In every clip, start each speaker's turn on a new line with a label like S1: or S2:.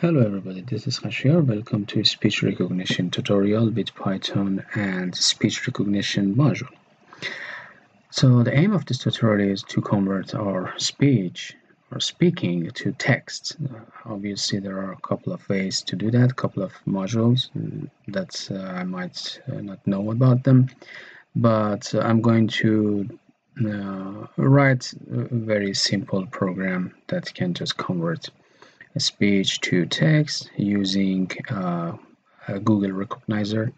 S1: Hello everybody, this is Khashiyar. Welcome to speech recognition tutorial with Python and speech recognition module. So the aim of this tutorial is to convert our speech or speaking to text. Uh, obviously there are a couple of ways to do that, a couple of modules that uh, I might uh, not know about them, but I'm going to uh, write a very simple program that can just convert speech to text using uh, a Google Recognizer.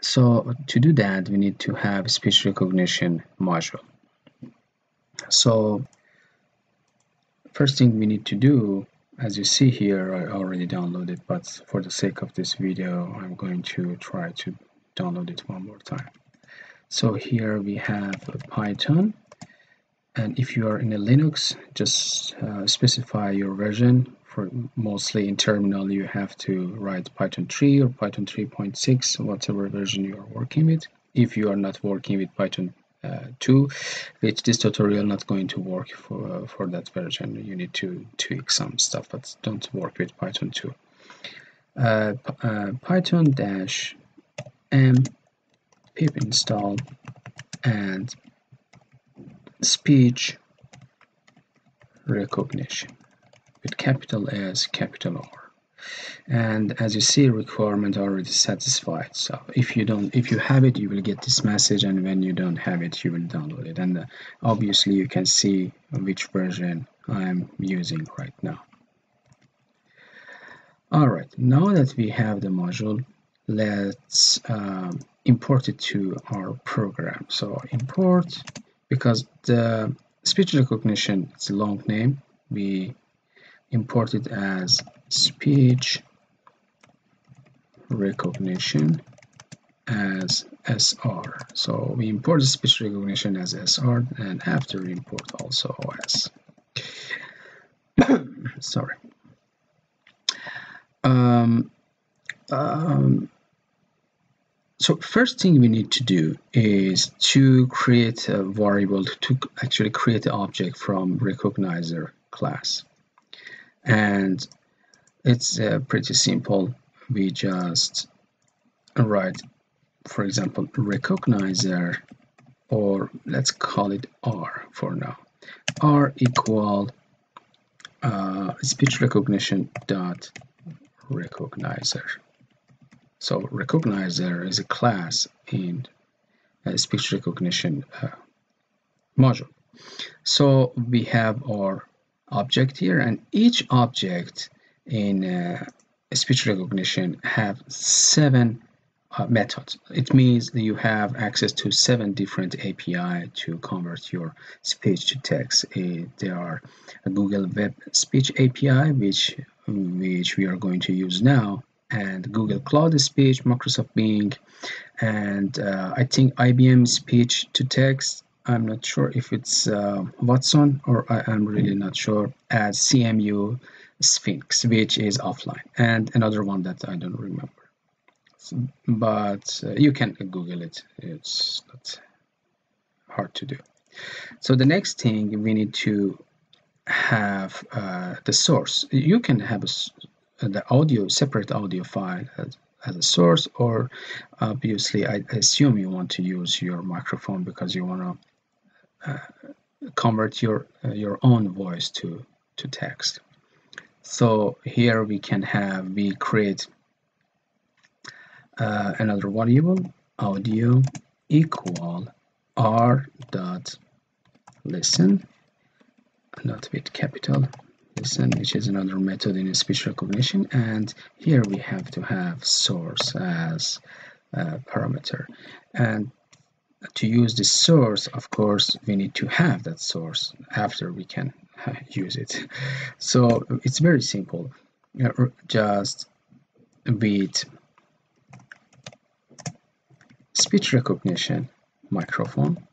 S1: So to do that, we need to have speech recognition module. So first thing we need to do, as you see here, I already downloaded, but for the sake of this video, I'm going to try to download it one more time. So here we have Python and if you are in a Linux just uh, specify your version. For mostly in terminal you have to write Python 3 or Python 3.6 whatever version you are working with. If you are not working with Python uh, 2 which this tutorial not going to work for uh, for that version. You need to tweak some stuff but don't work with Python 2 uh, uh, Python dash m pip install and speech recognition with capital S, capital R. And as you see, requirement already satisfied. So if you don't, if you have it, you will get this message, and when you don't have it, you will download it. And uh, obviously, you can see which version I'm using right now. All right, now that we have the module, let's um, import it to our program. So import because the speech recognition is a long name we import it as speech recognition as SR. So we import the speech recognition as SR and after import also OS. Sorry. Um, um, so first thing we need to do is to create a variable to actually create an object from recognizer class. And it's uh, pretty simple. We just write, for example, recognizer, or let's call it R for now. R equal uh, speech recognition dot recognizer. So recognizer is a class in a speech recognition uh, module. So we have our object here and each object in uh, speech recognition have seven uh, methods. It means you have access to seven different API to convert your speech to text. Uh, there are a Google Web Speech API, which which we are going to use now, and Google Cloud Speech, Microsoft Bing, and uh, I think IBM Speech to Text. I'm not sure if it's uh, Watson or I, am really not sure as CMU Sphinx, which is offline, and another one that I don't remember. So, but uh, you can Google it. It's not hard to do. So the next thing we need to have uh, the source. You can have a the audio separate audio file as, as a source or obviously I assume you want to use your microphone because you want to uh, convert your uh, your own voice to to text. So here we can have we create uh, another variable audio equal r dot listen not with capital listen which is another method in speech recognition and here we have to have source as a parameter. And to use this source of course we need to have that source after we can use it. So it's very simple. Uh, just with speech recognition microphone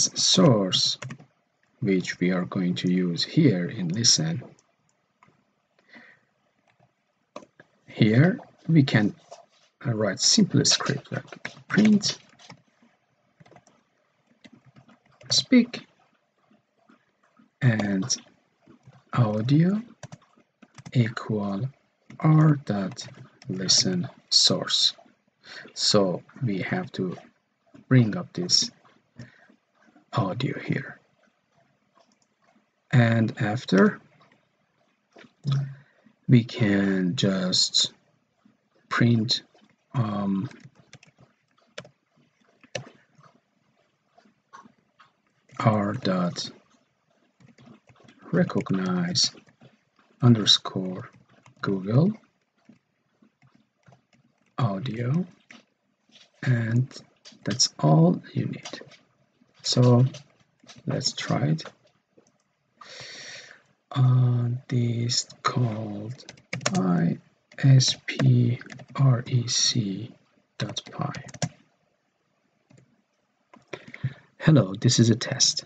S1: as source which we are going to use here in listen. Here we can write simple script like print speak and audio equal r dot listen source. So we have to bring up this audio here. And after we can just print um, r dot recognize underscore Google audio. And that's all you need so let's try it. Uh, this called isprec dot hello this is a test.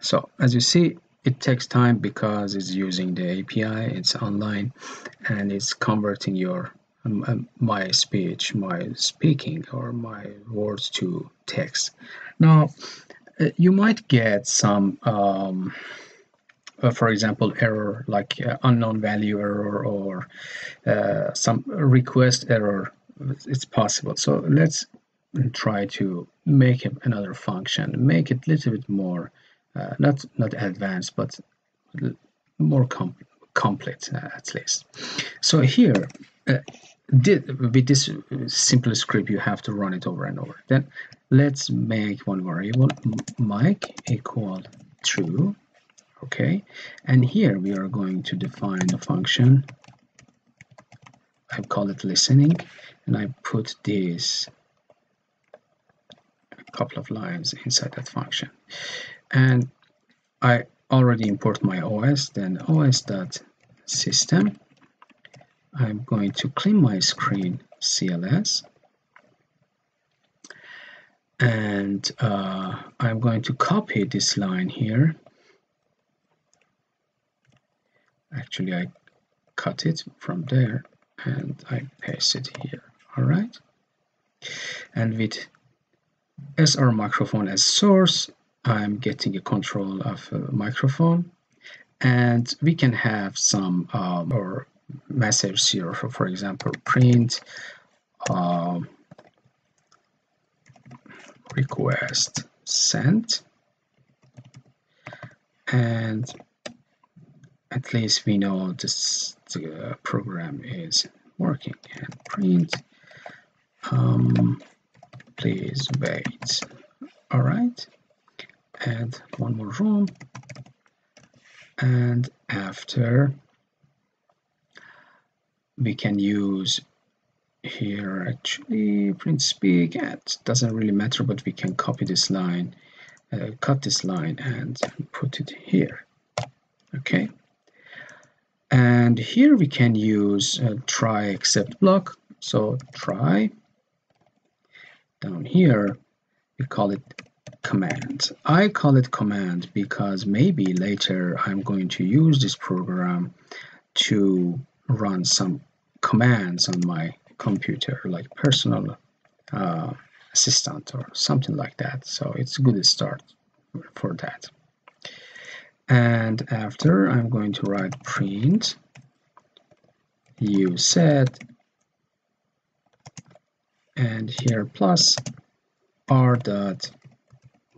S1: So as you see it takes time because it's using the API it's online and it's converting your my speech my speaking or my words to text. Now uh, you might get some um, uh, for example error like uh, unknown value error or uh, some request error. It's possible. So let's try to make another function. Make it a little bit more uh, not not advanced but more com complete uh, at least. So here with this uh, simple script you have to run it over and over. Then let's make one variable mic equal true okay? And here we are going to define a function. I call it listening and I put this a couple of lines inside that function. And I already import my OS then os dot system I'm going to clean my screen CLS and uh, I'm going to copy this line here. Actually I cut it from there and I paste it here. All right. And with SR microphone as source I'm getting a control of a microphone. And we can have some um, or message here for, for example print um, request sent and at least we know this the program is working. And print um, please wait. All right. Add one more room. And after we can use here actually print speak it doesn't really matter but we can copy this line uh, cut this line and put it here. Okay. And here we can use try except block. So try down here we call it command. I call it command because maybe later I'm going to use this program to run some commands on my computer like personal uh, assistant or something like that. So it's a good start for that. And after I'm going to write print. You set. And here plus r dot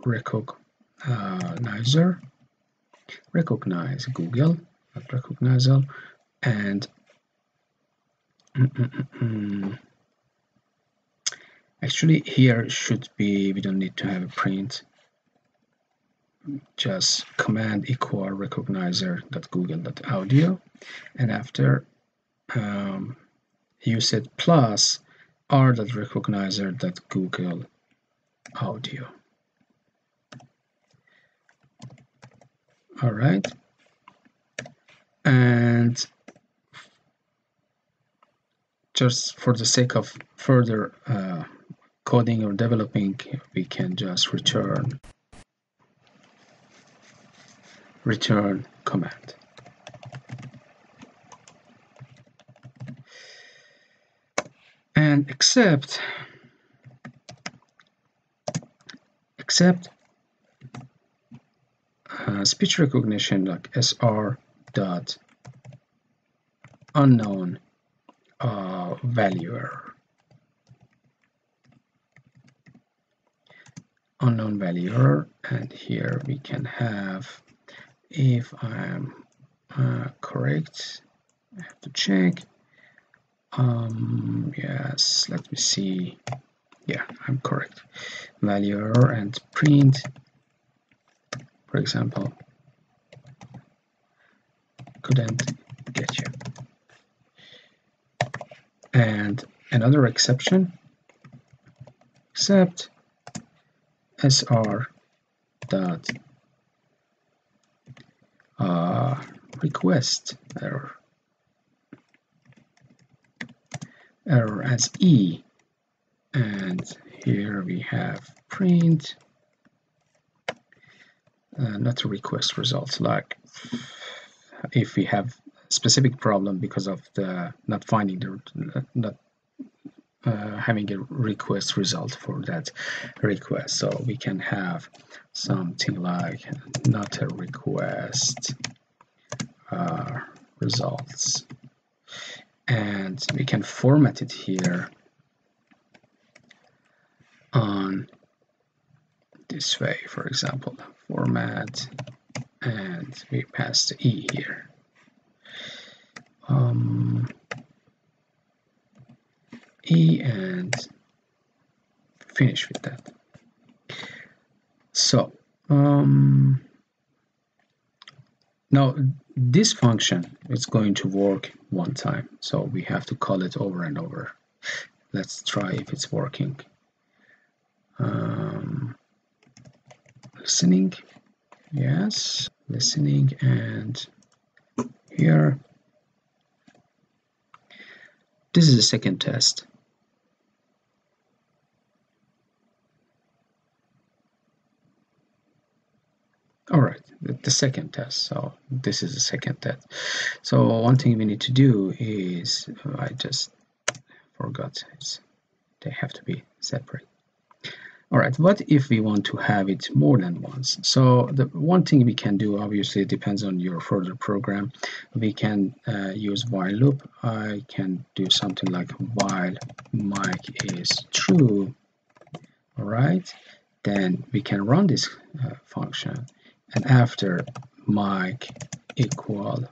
S1: recognizer. Recognize Google recognizer. And actually here should be we don't need to have a print. Just command equal recognizer dot google dot audio. And after um, you said plus google audio. All right. And just for the sake of further uh, coding or developing we can just return return command. And except except uh, speech recognition like sr dot unknown value error unknown value error and here we can have if I'm uh, correct I have to check. Um, yes let me see. Yeah I'm correct. Value error and print for example. Couldn't get you and another exception except sr dot uh, request error. Error as e. And here we have print uh, not a request results like if we have specific problem because of the not finding the not uh, having a request result for that request. So we can have something like not a request uh, results. And we can format it here on this way for example format and we pass the e here um, E and finish with that. So um, now this function is going to work one time, so we have to call it over and over. Let's try if it's working. Um, listening, yes, listening, and here. This is the second test. all right the second test. So this is the second test. So one thing we need to do is I just forgot they have to be separate all right what if we want to have it more than once? So the one thing we can do obviously depends on your further program. We can uh, use while loop. I can do something like while mic is true. All right then we can run this uh, function. And after mic equal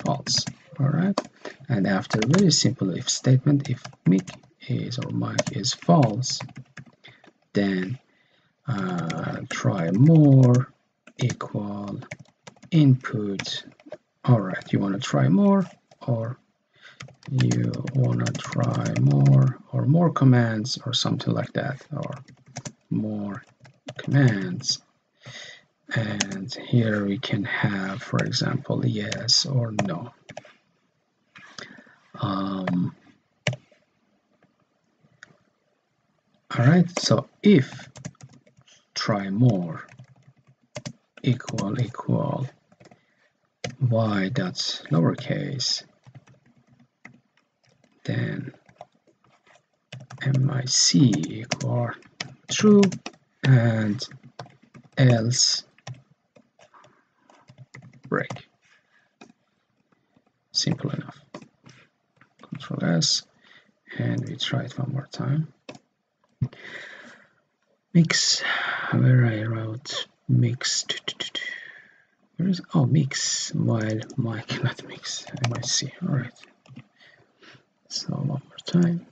S1: false. All right and after very simple if statement if mic is or mic is false then uh, try more equal input. All right you want to try more or you want to try more or more commands or something like that or more commands. And here we can have for example yes or no. Um, all right so if try more equal equal y dot lowercase then mic equal true and else break. Simple enough. Control S and we try it one more time. Mix. Where I wrote mix. Where is oh mix. While mic not mix. I might see. Alright so one more time.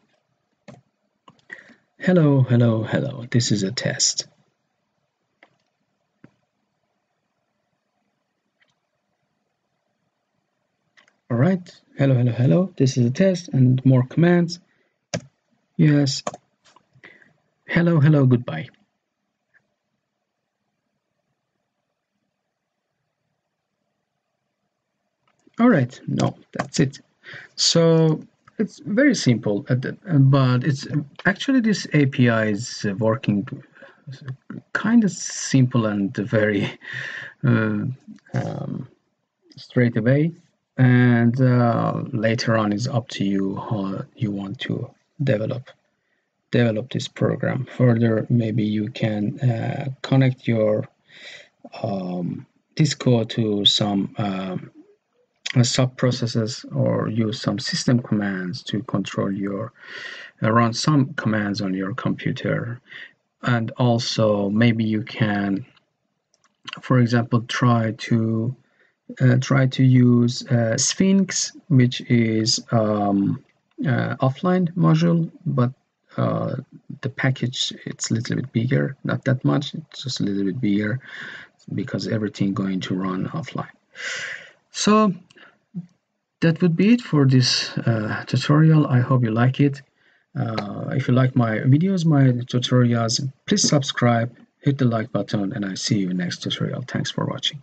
S1: Hello hello hello. This is a test. All right. Hello hello hello. This is a test and more commands. Yes hello hello goodbye. All right no that's it. So it's very simple but it's actually this api is working kind of simple and very uh, um, straight away. And uh, later on it's up to you how you want to develop develop this program. Further maybe you can uh, connect your um, this to some um, sub processes or use some system commands to control your uh, run some commands on your computer. And also maybe you can for example try to uh, try to use uh, Sphinx which is um, uh, offline module but uh, the package it's a little bit bigger not that much it's just a little bit bigger because everything going to run offline. So that would be it for this uh, tutorial. I hope you like it. Uh, if you like my videos my tutorials please subscribe hit the like button and i see you next tutorial. Thanks for watching